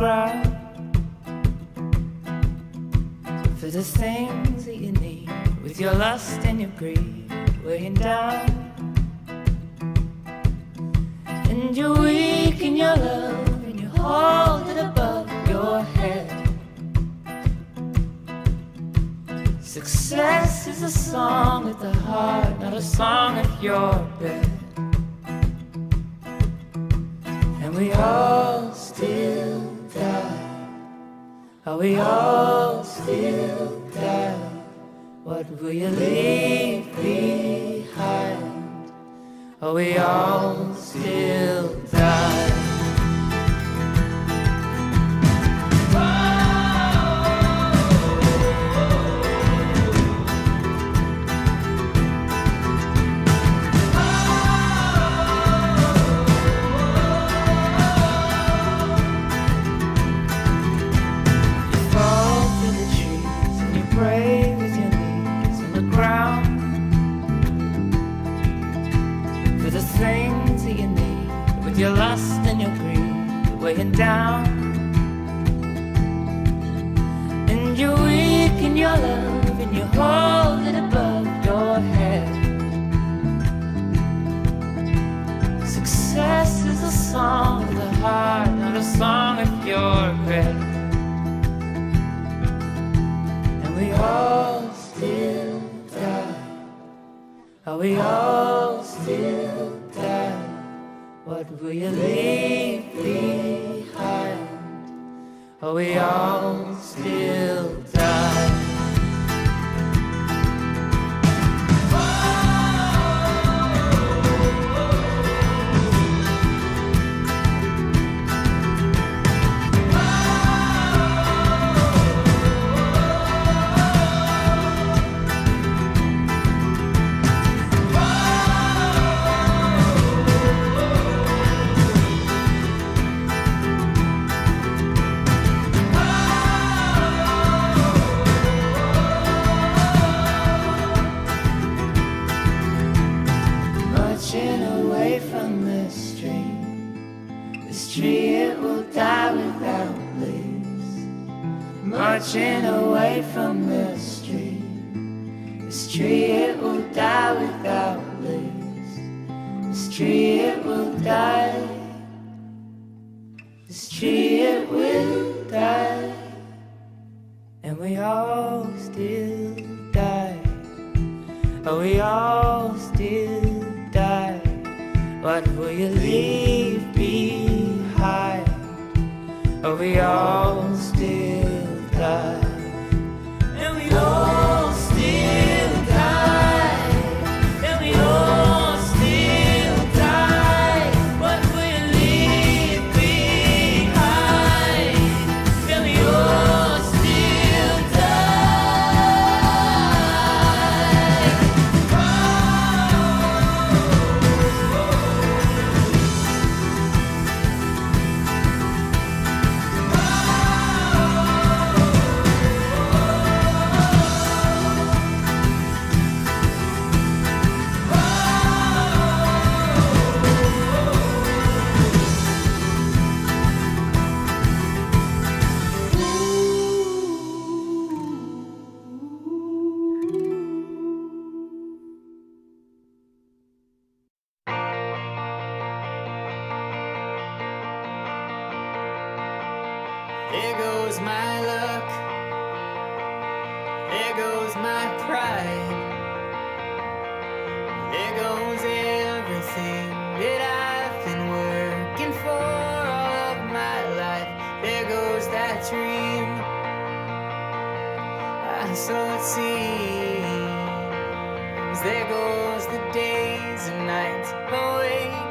cry for the things that you need with your lust and your greed weighing down and you're weak in your love and you hold it above your head. Success is a song at the heart, not a song at your bed. And we all Are we all still die? What will you leave behind? Are we all still die? What will you leave behind? Are oh, we all still This tree, it will die without leaves. Marching away from the tree. This tree, it will die without leaves. This tree, it will die. This tree, it will die. And we all still die. Are we all still die? What will you leave Are we all There goes the days and nights. Awake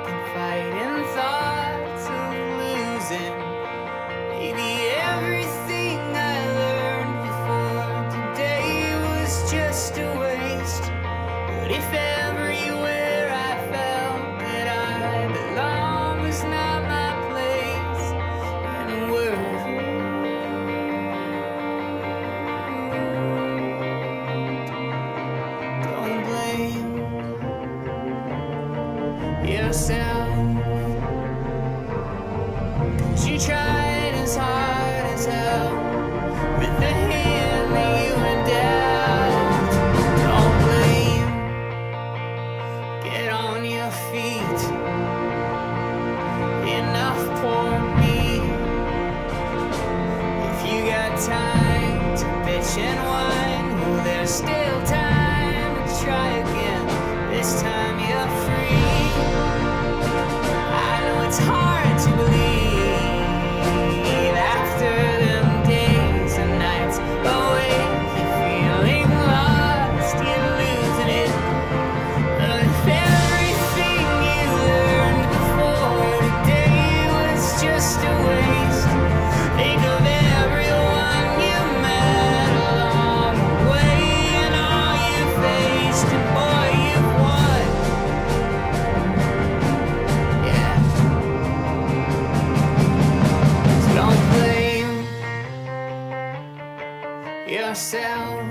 this time. yourself.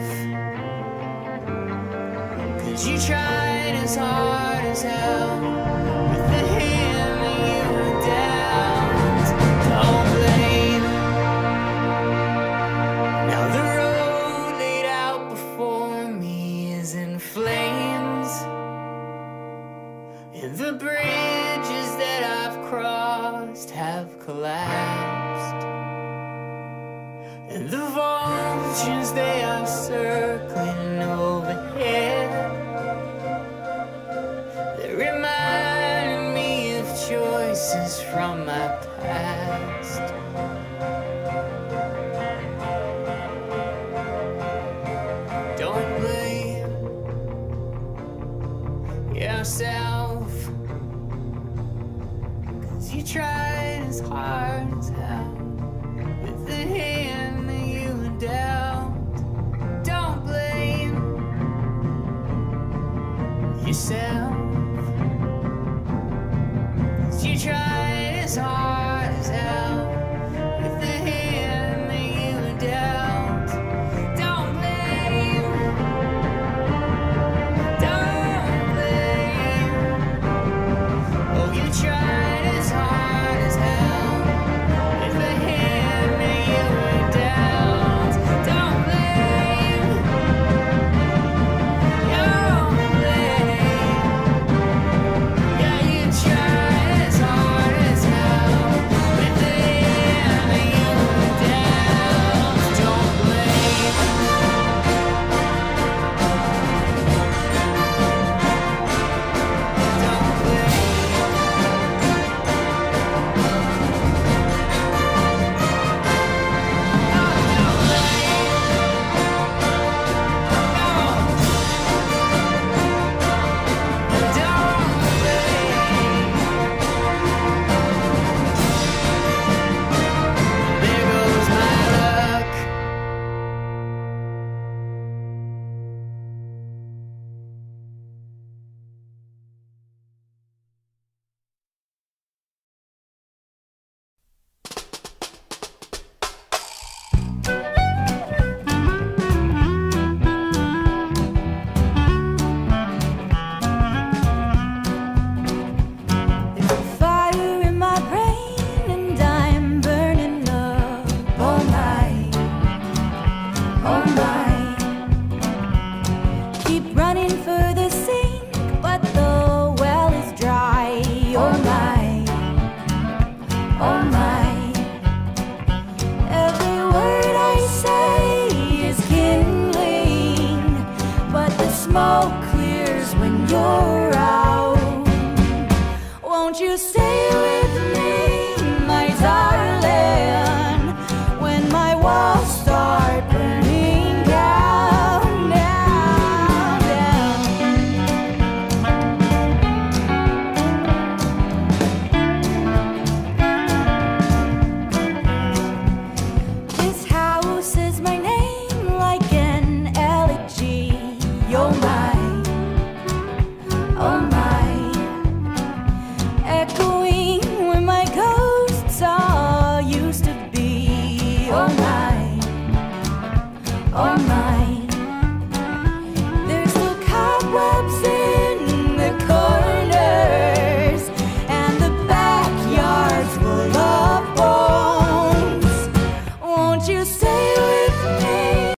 Cause you tried as hard as hell with the hammer you my past. Don't blame yourself. smoke clears when you're out. Won't you stay?